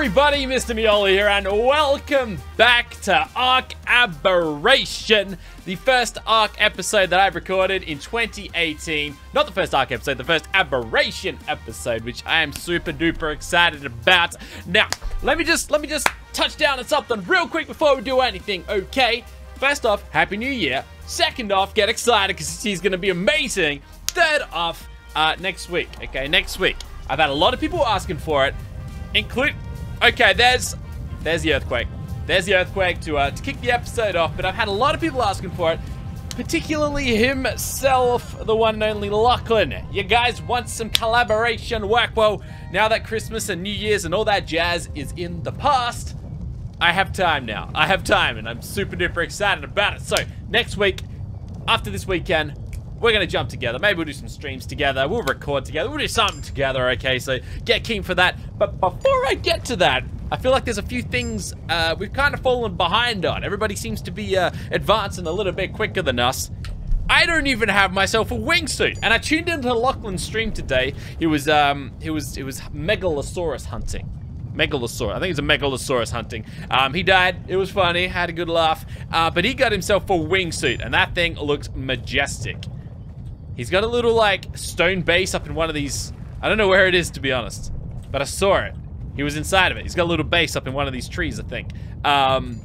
everybody, Mr. Meola here, and welcome back to Ark Aberration, the first Ark episode that I've recorded in 2018. Not the first Ark episode, the first Aberration episode, which I am super duper excited about. Now, let me just let me just touch down on something real quick before we do anything, okay? First off, Happy New Year. Second off, get excited because he's going to be amazing. Third off, uh, next week, okay? Next week. I've had a lot of people asking for it, include. Okay, there's there's the earthquake. There's the earthquake to uh, to kick the episode off. But I've had a lot of people asking for it, particularly himself, the one and only Lachlan. You guys want some collaboration work? Well, now that Christmas and New Year's and all that jazz is in the past, I have time now. I have time, and I'm super duper excited about it. So next week, after this weekend, we're gonna jump together. Maybe we'll do some streams together. We'll record together. We'll do something together, okay? So get keen for that. But before I get to that, I feel like there's a few things uh, we've kind of fallen behind on. Everybody seems to be uh, advancing a little bit quicker than us. I don't even have myself a wingsuit, and I tuned into Lachlan's stream today. He was um, he was he was Megalosaurus hunting. Megalosaurus. I think it's a Megalosaurus hunting. Um, he died. It was funny. Had a good laugh. Uh, but he got himself a wingsuit, and that thing looks majestic. He's got a little, like, stone base up in one of these... I don't know where it is, to be honest. But I saw it. He was inside of it. He's got a little base up in one of these trees, I think. Um,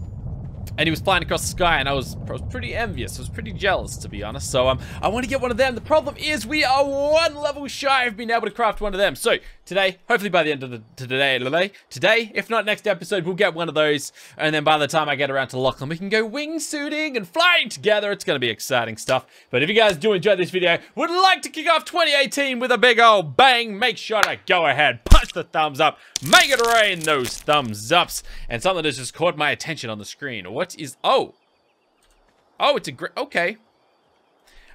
and he was flying across the sky, and I was, I was pretty envious. I was pretty jealous, to be honest. So um, I want to get one of them. The problem is we are one level shy of being able to craft one of them. So today, hopefully by the end of the today, today, today, if not next episode, we'll get one of those. And then by the time I get around to Lachlan, we can go wingsuiting and flying together. It's going to be exciting stuff. But if you guys do enjoy this video, would like to kick off 2018 with a big old bang, make sure to go ahead, punch the thumbs up, make it rain those thumbs ups. And something that's just caught my attention on the screen. What what is... Oh. Oh, it's a great... Okay.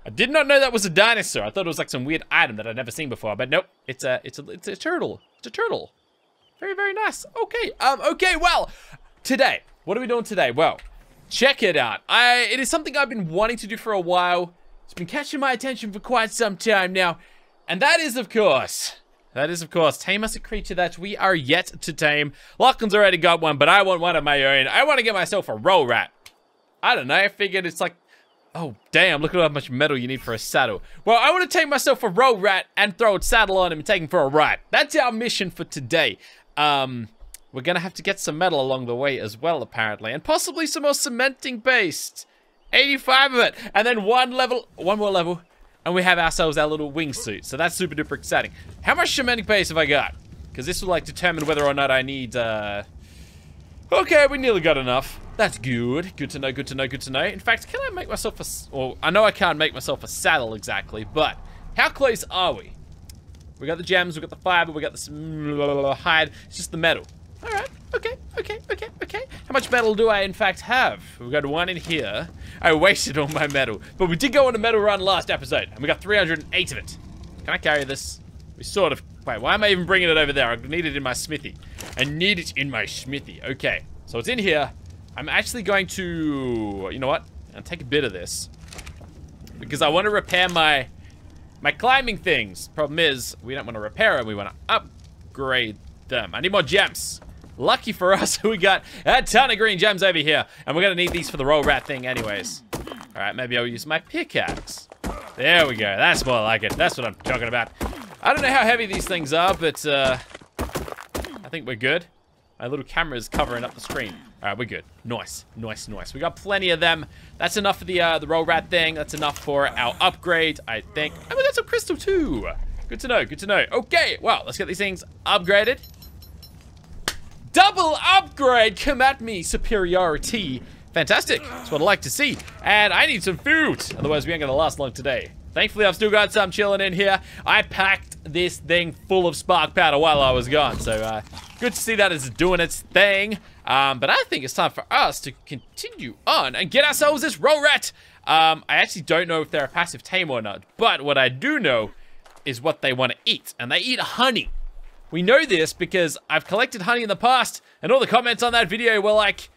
I did not know that was a dinosaur. I thought it was like some weird item that I'd never seen before. But nope. It's a, it's a, it's a turtle. It's a turtle. Very, very nice. Okay. Um, okay, well, today. What are we doing today? Well, check it out. I, it is something I've been wanting to do for a while. It's been catching my attention for quite some time now. And that is, of course, that is, of course, tame us a creature that we are yet to tame. Lachlan's already got one, but I want one of my own. I want to get myself a roll rat. I don't know. I figured it's like... Oh, damn. Look at how much metal you need for a saddle. Well, I want to take myself a roll rat and throw a saddle on him and take him for a ride. That's our mission for today. Um, we're going to have to get some metal along the way as well, apparently. And possibly some more cementing paste. 85 of it. And then one level... One more level and we have ourselves our little wingsuit. So that's super duper exciting. How much cementing base have I got? Because this will like determine whether or not I need, uh... Okay, we nearly got enough. That's good. Good to know, good to know, good to know. In fact, can I make myself a... Well, I know I can't make myself a saddle exactly, but how close are we? We got the gems, we got the fiber, we got the hide. It's just the metal. All right. Okay. Okay. Okay. Okay. How much metal do I in fact have? We've got one in here. I wasted all my metal, but we did go on a metal run last episode, and we got 308 of it. Can I carry this? We sort of. Wait. Why am I even bringing it over there? I need it in my smithy. I need it in my smithy. Okay. So it's in here. I'm actually going to. You know what? I'll take a bit of this because I want to repair my my climbing things. Problem is, we don't want to repair them. We want to upgrade them. I need more gems. Lucky for us, we got a ton of green gems over here. And we're going to need these for the roll rat thing anyways. All right, maybe I'll use my pickaxe. There we go. That's more like it. That's what I'm talking about. I don't know how heavy these things are, but uh, I think we're good. My little camera is covering up the screen. All right, we're good. Nice, nice, nice. We got plenty of them. That's enough for the uh, the roll rat thing. That's enough for our upgrade, I think. And we got some crystal too. Good to know, good to know. Okay, well, let's get these things upgraded. Double upgrade! Come at me, superiority. Fantastic. That's what I like to see. And I need some food. Otherwise, we ain't gonna last long today. Thankfully, I've still got some chilling in here. I packed this thing full of spark powder while I was gone. So, uh, good to see that it's doing its thing. Um, but I think it's time for us to continue on and get ourselves this roll rat. Um, I actually don't know if they're a passive tame or not. But what I do know is what they want to eat. And they eat honey. We know this because I've collected honey in the past, and all the comments on that video were like,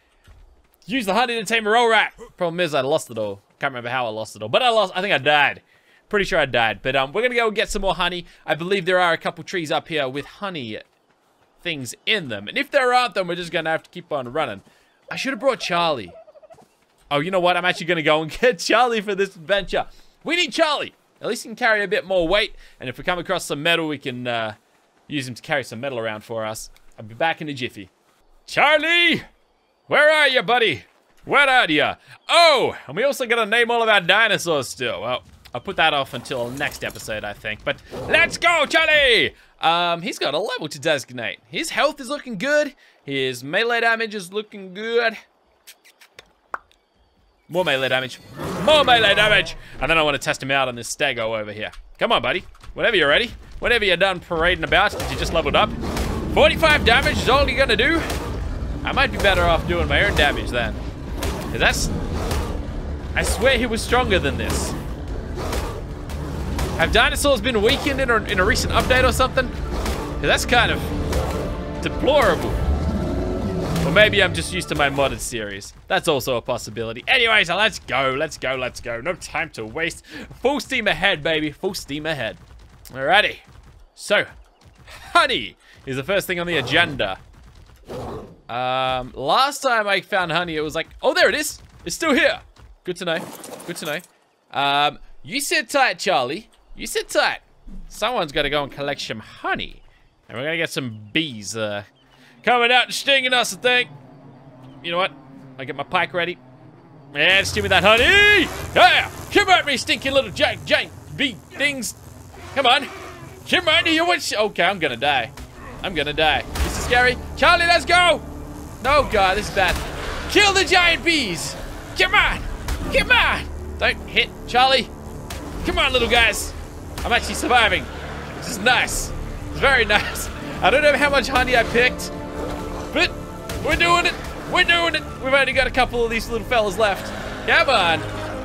use the honey to tame a roll rat. Problem is, I lost it all. Can't remember how I lost it all, but I lost, I think I died. Pretty sure I died, but um, we're gonna go and get some more honey. I believe there are a couple trees up here with honey things in them. And if there aren't, then we're just to have to keep on running. I should have brought Charlie. Oh, you know what? I'm actually to go and get Charlie for this adventure. We need Charlie. At least he can carry a bit more weight. And if we come across some metal, we can uh, use him to carry some metal around for us. I'll be back in a jiffy. Charlie! Where are you, buddy? Where are you? Oh, and we also got to name all of our dinosaurs still. Well, I'll put that off until next episode, I think. But let's go, Charlie! Um, he's got a level to designate. His health is looking good. His melee damage is looking good. More melee damage. More melee damage! And then I want to test him out on this stego over here. Come on, buddy. Whenever you're ready. Whenever you're done parading about, because you just leveled up. 45 damage is all you're gonna do? I might be better off doing my own damage then. Cause that's... I swear he was stronger than this. Have dinosaurs been weakened in a, in a recent update or something? Cause that's kind of deplorable. Or maybe I'm just used to my modded series. That's also a possibility. Anyway, so let's go, let's go, let's go. No time to waste. Full steam ahead, baby. Full steam ahead. Alrighty. So, honey is the first thing on the agenda. Um, last time I found honey, it was like, oh, there it is. It's still here. Good to know. Good to know. Um, you sit tight, Charlie. You sit tight. Someone's got to go and collect some honey. And we're going to get some bees uh, coming out and stinging us, I think. You know what? I get my pike ready. And steal me that honey. Yeah! Come at me, stinky little jank, jank bee things. Come on. Come on, you want... Okay, I'm to die. I'm to die. This is scary. Charlie, let's go. No, God, this is bad. Kill the giant bees. Come on. Come on. Don't hit Charlie. Come on, little guys. I'm actually surviving. This is nice. It's very nice. I don't know how much honey I picked, but we're doing it. We're doing it. We've only got a couple of these little fellas left. Come on.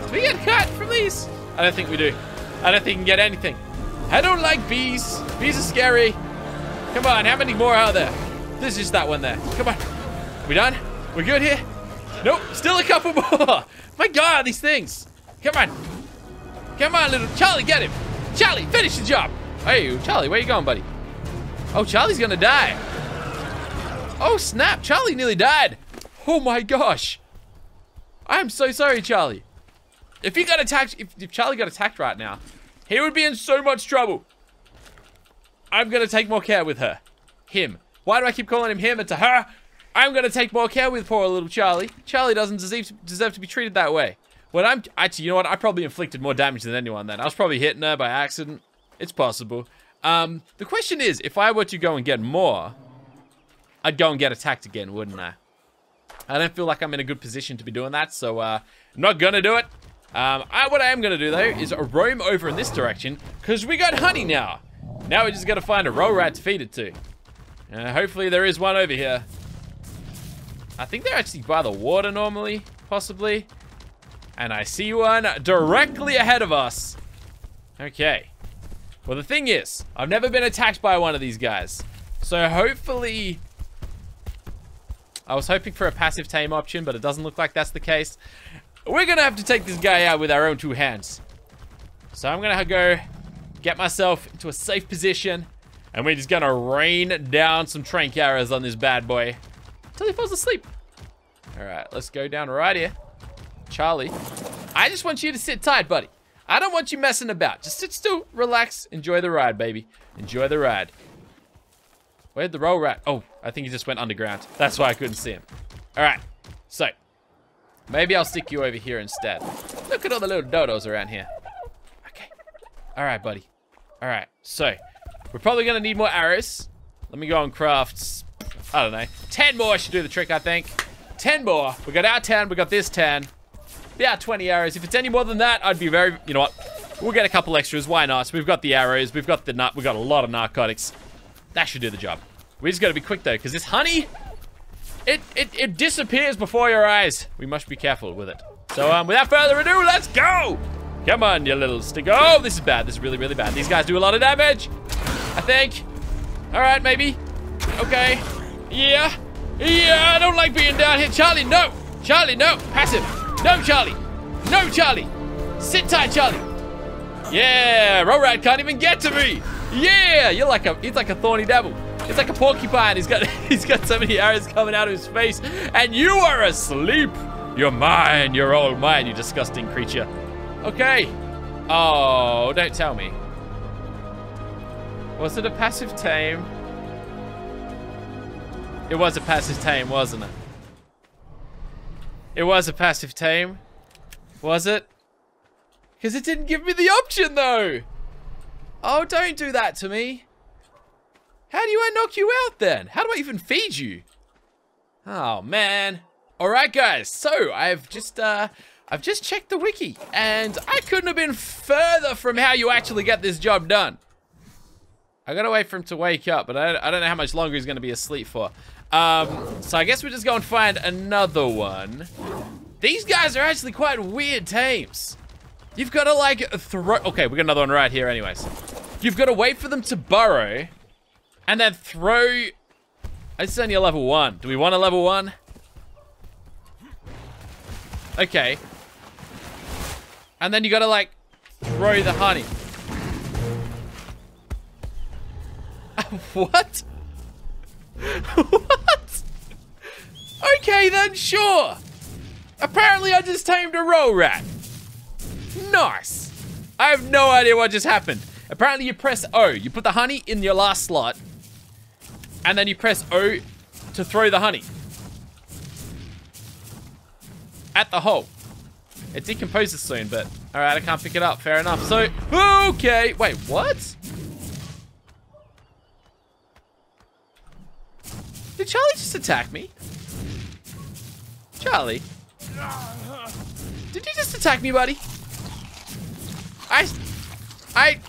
Do we get cut from these? I don't think we do. I don't think we can get anything. I don't like bees. Bees are scary. Come on, how many more are there? There's just that one there. Come on. We done? We're good here? Nope, still a couple more. My God, these things. Come on. Come on, little Charlie, get him. Charlie, finish the job. Hey, Charlie, where you going, buddy? Oh, Charlie's gonna die. Oh, snap. Charlie nearly died. Oh my gosh. I'm so sorry, Charlie. If he got attacked, if, if Charlie got attacked right now, he would be in so much trouble. I'm gonna take more care with her. Him. Why do I keep calling him him and to her? I'm gonna take more care with poor little Charlie. Charlie doesn't deserve to, deserve to be treated that way. When I'm actually, you know what? I probably inflicted more damage than anyone. Then I was probably hitting her by accident. It's possible. Um, the question is, if I were to go and get more, I'd go and get attacked again, wouldn't I? I don't feel like I'm in a good position to be doing that, so uh, I'm not gonna do it. Um, I, what I am gonna do though is roam over in this direction because we got honey now. Now we just gotta find a roll rat to feed it to. Uh, hopefully there is one over here. I think they're actually by the water normally, possibly. And I see one directly ahead of us. Okay. Well, the thing is, I've never been attacked by one of these guys. So hopefully... I was hoping for a passive tame option, but it doesn't look like that's the case. We're going to have to take this guy out with our own two hands. So I'm going to go get myself into a safe position. And we're just going to rain down some tranq arrows on this bad boy. Until he falls asleep. Alright, let's go down right here. Charlie, I just want you to sit tight, buddy. I don't want you messing about. Just sit still, relax, enjoy the ride, baby. Enjoy the ride. Where'd the roll rat? Oh, I think he just went underground. That's why I couldn't see him. All right, so maybe I'll stick you over here instead. Look at all the little dodos around here. Okay. All right, buddy. All right, so we're probably gonna need more arrows. Let me go and craft, I don't know, 10 more should do the trick, I think. 10 more. We got our 10, we got this 10. Yeah, 20 arrows. If it's any more than that, I'd be very, you know what? We'll get a couple extras. Why not? We've got the arrows. We've got the nut. We've got a lot of narcotics. That should do the job. We just got to be quick, though, because this honey, it, it, it disappears before your eyes. We must be careful with it. So, um, without further ado, let's go! Come on, you little stick. Oh, this is bad. This is really, really bad. These guys do a lot of damage. I think. All right, maybe. Okay. Yeah. Yeah, I don't like being down here. Charlie, no. Charlie, no. Passive. No, Charlie. No, Charlie. Sit tight, Charlie. Yeah, roll rat can't even get to me. Yeah, you're like a, he's like a thorny devil. It's like a porcupine. He's got he's got so many arrows coming out of his face. And you are asleep. You're mine. You're all mine, you disgusting creature. Okay. Oh, don't tell me. Was it a passive tame? It was a passive tame, wasn't it? It was a passive tame. Was it? Because it didn't give me the option, though. Oh, don't do that to me. How do I knock you out, then? How do I even feed you? Oh, man. All right, guys. So, I've just, uh... I've just checked the wiki, and I couldn't have been further from how you actually get this job done. I gotta wait for him to wake up, but I, I don't know how much longer he's gonna be asleep for. Um, so I guess we just go and find another one. These guys are actually quite weird tames. You've got to like throw. Okay, we got another one right here, anyways. You've got to wait for them to burrow, and then throw. It's only a level one. Do we want a level one? Okay. And then you got to like throw the honey. what? what? Okay then, sure. Apparently I just tamed a roll rat. Nice. I have no idea what just happened. Apparently you press O. You put the honey in your last slot. And then you press O to throw the honey. At the hole. It decomposes soon, but alright, I can't pick it up. Fair enough. So, okay. Wait, what? Did Charlie just attack me? Charlie? Did you just attack me, buddy? I... I...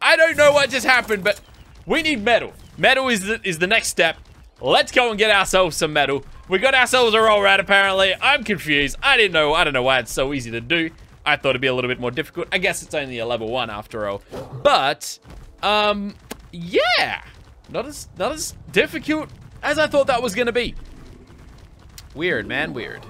I don't know what just happened, but we need metal. Metal is the, is the next step. Let's go and get ourselves some metal. We got ourselves a roll rat, apparently. I'm confused. I didn't know. I don't know why it's so easy to do. I thought it'd be a little bit more difficult. I guess it's only a level one after all. But, um, yeah. Not as, not as difficult as I thought that was going to be. Weird, man, weird.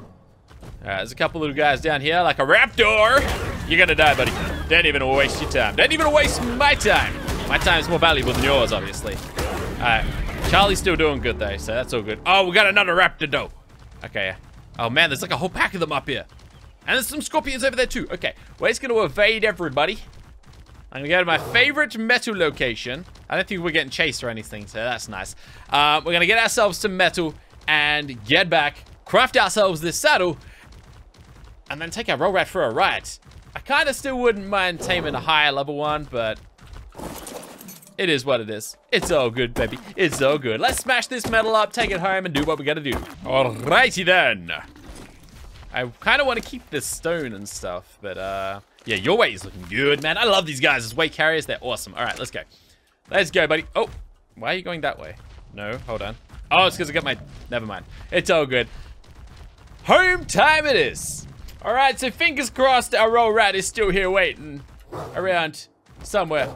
Alright, there's a couple little guys down here, like a raptor. You're gonna die, buddy. Don't even waste your time. Don't even waste my time. My time is more valuable than yours, obviously. Alright. Charlie's still doing good, though, so that's all good. Oh, we got another raptor, though. Okay. Oh, man, there's like a whole pack of them up here. And there's some scorpions over there, too. Okay, we're just gonna evade everybody. I'm gonna go to my favorite metal location. I don't think we're getting chased or anything, so that's nice. Uh, we're gonna get ourselves some metal and get back, craft ourselves this saddle, and then take our roll rat for a ride. I kind of still wouldn't mind taming a higher level one, but it is what it is. It's all good, baby. It's all good. Let's smash this metal up, take it home, and do what we gotta do. Alrighty then. I kind of want to keep this stone and stuff, but uh, yeah, your weight is looking good, man. I love these guys as weight carriers. They're awesome. All right, let's go. Let's go, buddy. Oh, why are you going that way? No, hold on. Oh, it's because I got my... Never mind. It's all good. Home time it is. All right, so fingers crossed our roll rat is still here waiting around somewhere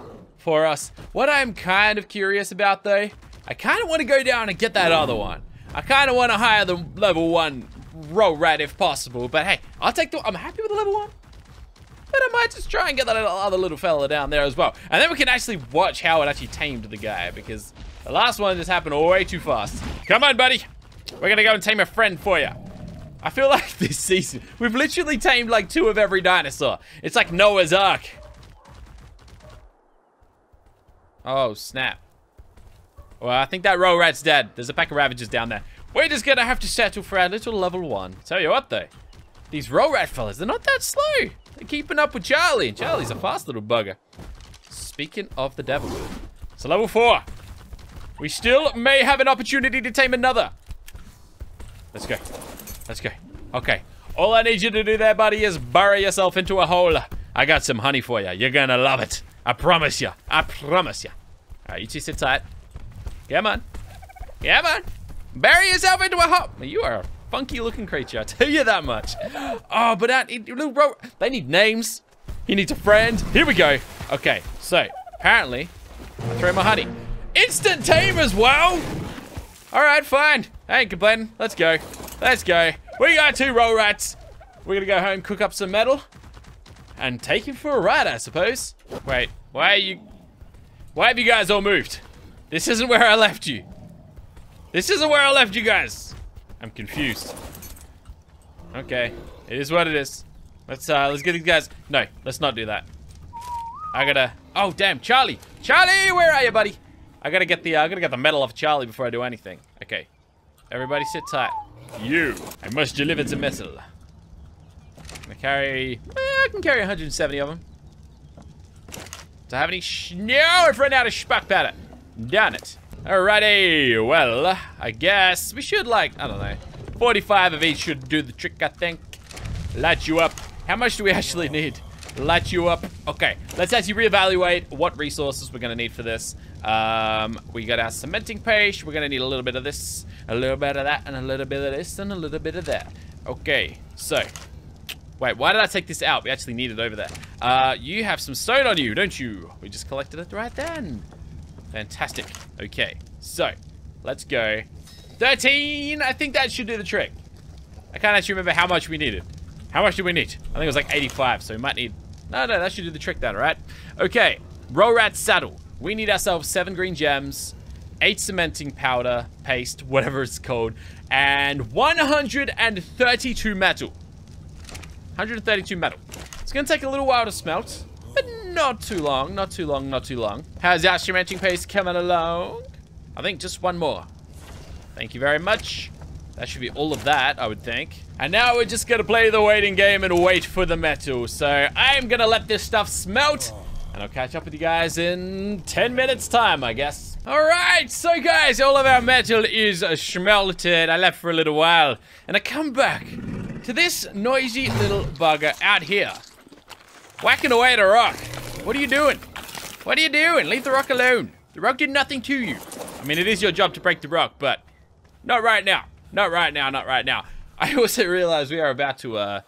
for us. What I'm kind of curious about, though, I kind of want to go down and get that other one. I kind of want to hire the level one roll rat if possible, but hey, I'll take the... I'm happy with the level one. But I might just try and get that other little fella down there as well. And then we can actually watch how it actually tamed the guy, because the last one just happened way too fast. Come on, buddy. We're gonna go and tame a friend for you. I feel like this season, we've literally tamed like two of every dinosaur. It's like Noah's Ark. Oh, snap. Well, I think that roll rat's dead. There's a pack of Ravagers down there. We're just gonna have to settle for our little level one. Tell you what, though. These roll rat fellas, they're not that slow. They're keeping up with Charlie, and Charlie's a fast little bugger. Speaking of the devil. So level four. We still may have an opportunity to tame another. Let's go. Let's go. Okay. All I need you to do there, buddy, is bury yourself into a hole. I got some honey for you. You're gonna love it. I promise you. I promise you. All right, you two sit tight. Come on. Come on. Bury yourself into a hole. You are a funky looking creature, I tell you that much. Oh, but that, little bro, they need names. He needs a friend. Here we go. Okay, so apparently, I throw my honey. Instant tame as well. All right, fine. I ain't complaining. Let's go. Let's go. We got two roll rats. We're gonna go home, cook up some metal, and take him for a ride, I suppose. Wait, why are you... Why have you guys all moved? This isn't where I left you. This isn't where I left you guys. I'm confused. Okay, it is what it is. Let's uh, let's get these guys. No, let's not do that. I gotta. Oh damn, Charlie, Charlie, where are you, buddy? I gotta get the uh, I gotta get the metal off Charlie before I do anything. Okay, everybody sit tight. You, I must deliver the missile. I carry. Eh, I can carry 170 of them. Do I have any? no, I've run out of spark powder. Damn it. Alrighty, well, I guess we should like, I don't know, 45 of each should do the trick, I think. Light you up. How much do we actually need? Light you up. Okay, let's actually reevaluate what resources we're gonna need for this. Um, we got our cementing paste. We're gonna need a little bit of this, a little bit of that, and a little bit of this, and a little bit of that. Okay, so. Wait, why did I take this out? We actually need it over there. Uh, you have some stone on you, don't you? We just collected it right then. Fantastic. Okay, so let's go. 13! I think that should do the trick. I can't actually remember how much we needed. How much do we need? I think it was like 85, so we might need... No, no, that should do the trick then, alright? Okay, Roll Rat Saddle. We need ourselves seven green gems, eight cementing powder, paste, whatever it's called, and 132 metal. 132 metal. It's going to take a little while to smelt. But not too long, not too long, not too long. How's our cementing paste coming along? I think just one more. Thank you very much. That should be all of that, I would think. And now we're just gonna play the waiting game and wait for the metal. So I'm gonna let this stuff smelt. And I'll catch up with you guys in 10 minutes time, I guess. Alright, so guys, all of our metal is smelted. I left for a little while. And I come back to this noisy little bugger out here. Whacking away at a rock. What are you doing? What are you doing? Leave the rock alone. The rock did nothing to you. I mean, it is your job to break the rock, but not right now. Not right now, not right now. I also realize we are about to, uh,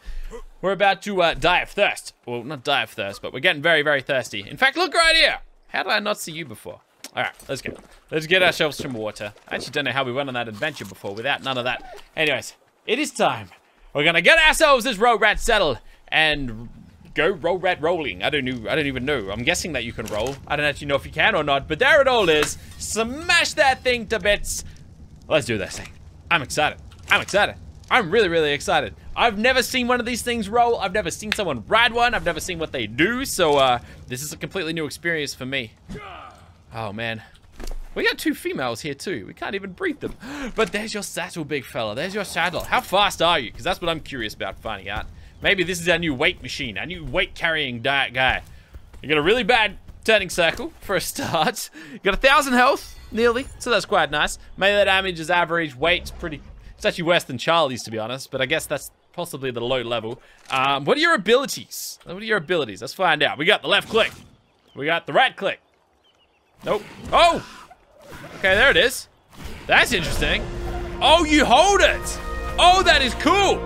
we're about to uh, die of thirst. Well, not die of thirst, but we're getting very, very thirsty. In fact, look right here. How did I not see you before? All right, let's go. Let's get ourselves some water. I actually don't know how we went on that adventure before without none of that. Anyways, it is time. We're gonna get ourselves this road roll rat saddle and go roll rat rolling. I don't know. I don't even know. I'm guessing that you can roll. I don't actually know if you can or not, but there it all is. Smash that thing to bits. Let's do this thing. I'm excited. I'm excited. I'm really, really excited. I've never seen one of these things roll. I've never seen someone ride one. I've never seen what they do. So, uh, this is a completely new experience for me. Oh, man. We got two females here, too. We can't even breed them. But there's your saddle, big fella. There's your saddle. How fast are you? Because that's what I'm curious about finding out. Maybe this is our new weight machine, our new weight-carrying diet guy. You got a really bad turning circle for a start. You got a thousand health, nearly, so that's quite nice. Melee damage is average, weight's pretty... It's actually worse than Charlie's, to be honest, but I guess that's possibly the low level. Um, what are your abilities? What are your abilities? Let's find out. We got the left click. We got the right click. Nope. Oh! Okay, there it is. That's interesting. Oh, you hold it! Oh, that is cool!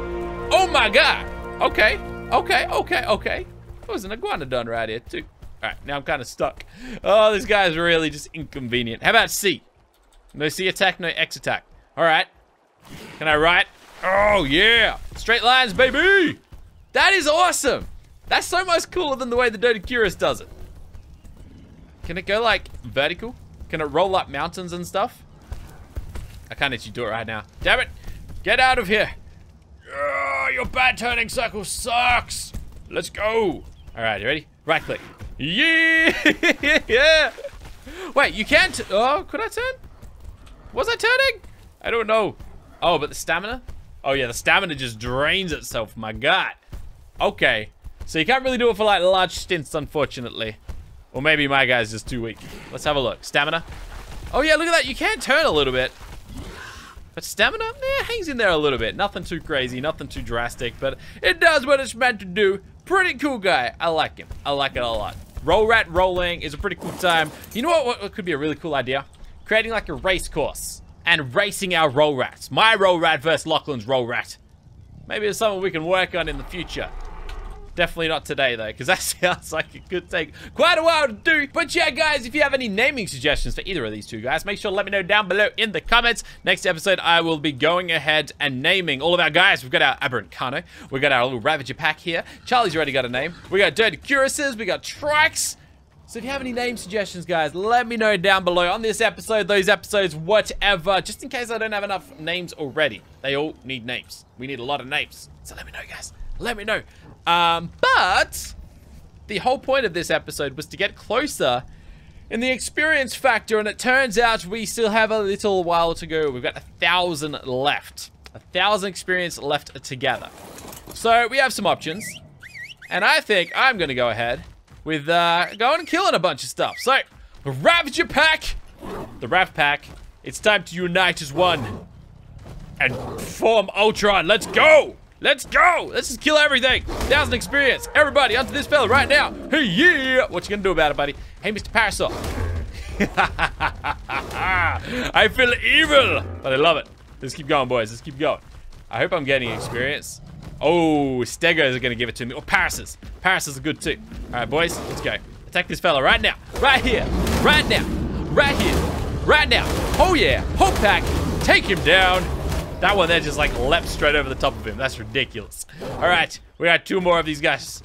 Oh my god! Okay, okay, okay, okay. There was an iguana done right here too. All right, now I'm kind of stuck. Oh, this guy's really just inconvenient. How about C? No C attack, no X attack. All right. Can I write? Oh, yeah. Straight lines, baby. That is awesome. That's so much cooler than the way the Doedicurus does it. Can it go, like, vertical? Can it roll up mountains and stuff? I can't actually do it right now. Damn it. Get out of here. Oh, your bad turning circle sucks. Let's go. All right, you ready? Right click. Yeah. yeah. Wait, you can't. Oh, could I turn? Was I turning? I don't know. Oh, but the stamina? Oh, yeah, the stamina just drains itself. My God. Okay. So you can't really do it for like large stints, unfortunately. Or maybe my guy's just too weak. Let's have a look. Stamina. Oh, yeah, look at that. You can turn a little bit. But stamina, eh, hangs in there a little bit. Nothing too crazy, nothing too drastic, but it does what it's meant to do. Pretty cool guy. I like him. I like it a lot. Roll rat rolling is a pretty cool time. You know what, what could be a really cool idea? Creating like a race course and racing our roll rats. My roll rat versus Lachlan's roll rat. Maybe it's something we can work on in the future. Definitely not today, though, because that sounds like it could take quite a while to do. But yeah, guys, if you have any naming suggestions for either of these two guys, make sure to let me know down below in the comments. Next episode, I will be going ahead and naming all of our guys. We've got our Aberrant Carno. We've got our little Ravager pack here. Charlie's already got a name. We got Doedicuruses. We got Trikes. So if you have any name suggestions, guys, let me know down below on this episode, those episodes, whatever. Just in case I don't have enough names already. They all need names. We need a lot of names. So let me know, guys. Let me know. Um, but the whole point of this episode was to get closer in the experience factor, and it turns out we still have a little while to go. We've got a thousand left. A thousand experience left together. So we have some options. And I think I'm going to go ahead with uh, going and killing a bunch of stuff. So, the Ravager Pack, the Rav Pack, it's time to unite as one and form Ultron. Let's go! Let's go! Let's just kill everything. Thousand experience. Everybody, onto this fella right now. Hey, yeah! What you gonna do about it, buddy? Hey, Mr. Parasaur. I feel evil, but I love it. Let's keep going, boys. Let's keep going. I hope I'm getting experience. Oh, Stegos are going to give it to me. Oh, or Parasaurs. Parasaurs are good too. All right, boys, let's go. Attack this fella right now. Right here. Right now. Right here. Right now. Oh, yeah. Whole pack. Take him down. That one there just like leapt straight over the top of him. That's ridiculous. All right, we got two more of these guys.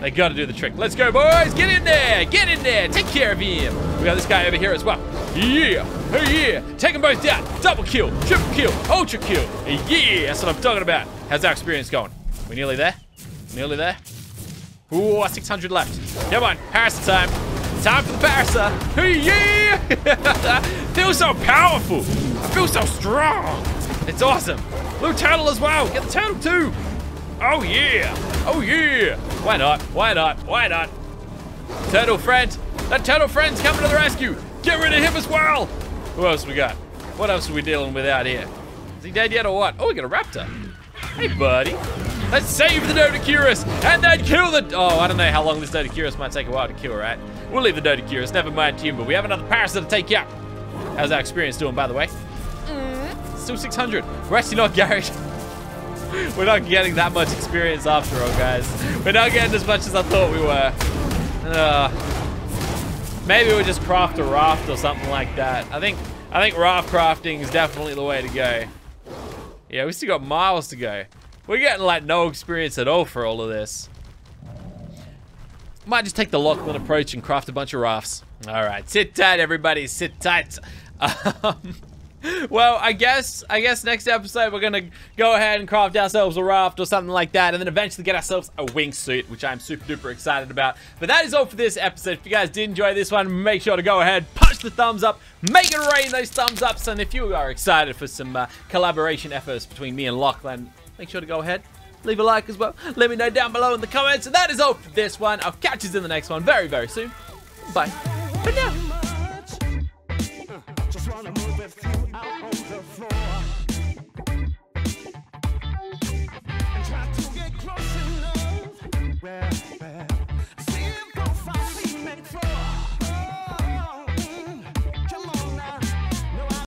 They gotta do the trick. Let's go, boys. Get in there. Get in there. Take care of him. We got this guy over here as well. Yeah. Hey, yeah. Take them both down. Double kill. Triple kill. Ultra kill. Yeah. That's what I'm talking about. How's our experience going? We nearly there? Nearly there? Ooh, 600 left. Come on. Parasite time. Time for the Parasite. Hey, yeah. Feels so powerful. I feel so strong. It's awesome. Blue turtle as well. Get the turtle too. Oh, yeah. Oh, yeah. Why not? Why not? Why not? Turtle friend. That turtle friend's coming to the rescue. Get rid of him as well. Who else we got? What else are we dealing with out here? Is he dead yet or what? Oh, we got a raptor. Hey, buddy. Let's save the Doedicurus and then kill the... Oh, I don't know how long this Doedicurus might take a while to kill, right? We'll leave the Doedicurus. Never mind But We have another parasite to take out. How's our experience doing, by the way? Still 600. We're actually not Garrett. We're not getting that much experience after all, guys. We're not getting as much as I thought we were. Uh, maybe we'll just craft a raft or something like that. I think I think raft crafting is definitely the way to go. Yeah, we still got miles to go. We're getting like no experience at all for all of this. Might just take the Lachlan approach and craft a bunch of rafts. All right, sit tight, everybody. Sit tight. Um, well, I guess I guess next episode we're gonna go ahead and craft ourselves a raft or something like that, and then eventually get ourselves a wingsuit, which I'm super duper excited about. But that is all for this episode. If you guys did enjoy this one, make sure to go ahead, punch the thumbs up, make it rain those thumbs ups, and if you are excited for some uh, collaboration efforts between me and Lachlan, make sure to go ahead. Leave a like as well. Let me know down below in the comments. And that is all for this one. I'll catch you in the next one very, very soon. Bye. For now wanna move with you out on the floor and try to get close enough. Well.